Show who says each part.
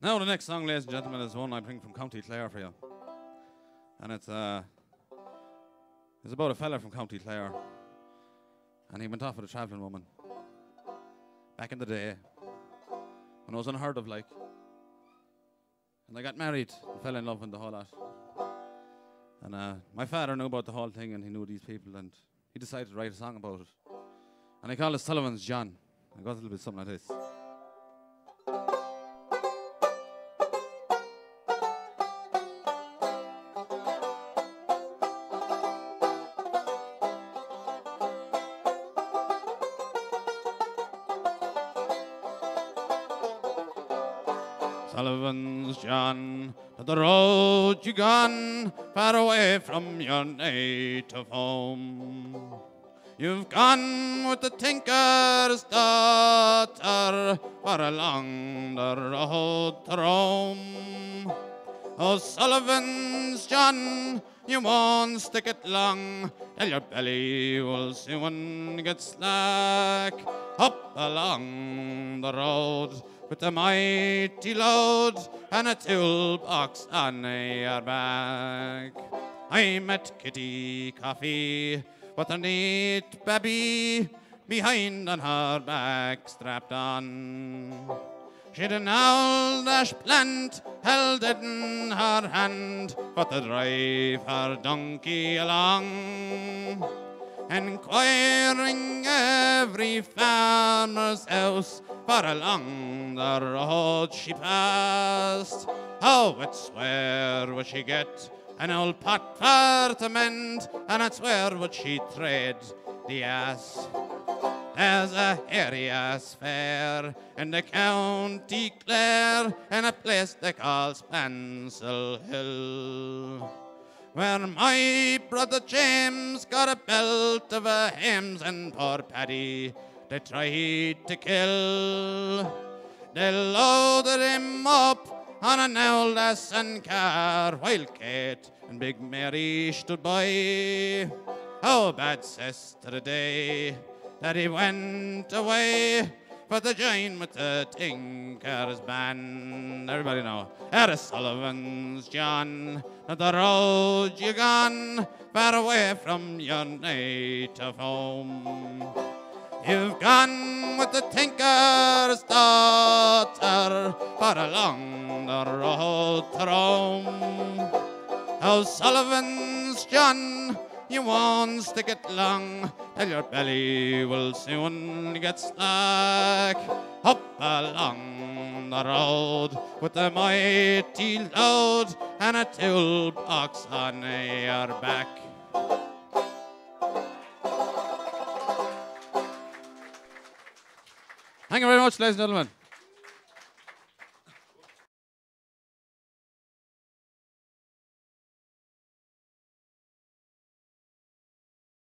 Speaker 1: Now the next song, ladies and gentlemen, is one I bring from County Clare for you, and it's uh, it's about a fella from County Clare, and he went off with a travelling woman. Back in the day, when it was unheard of, like, and they got married, and fell in love with the whole lot. And uh, my father knew about the whole thing, and he knew these people, and he decided to write a song about it. And he called it Sullivan's John. It goes a little bit something like this. Sullivan's John, to the road you gone, far away from your native home. You've gone with the tinker's daughter, far along the road to Rome. Oh, Sullivan's John, you won't stick it long, till your belly will soon get slack. Up along the road with a mighty load and a toolbox on your back. I met Kitty Coffey with a neat baby behind on her back strapped on. She'd an old ash plant held in her hand for to drive her donkey along. Enquiring every farmer's house for along the road she passed. Oh, it's where would she get an old pot for to mend, and it's where would she tread the ass. There's a hairy ass fair in the county Clare, in a place they call Spancel Hill. Where my brother James got a belt of a hames and poor Paddy they tried to kill. They loaded him up on an old and car while Kate and Big Mary stood by. Oh, bad the day that he went away for the join with the Tinker's band. Everybody know. At Sullivan's John, the road you gone, far away from your native home. You've gone with the tinker's daughter, far along the road to Rome. Oh, Sullivan's John, you won't stick it long, till your belly will soon get slack. Up along the road with a mighty load and a toolbox on your back. Thank you very much, ladies and gentlemen.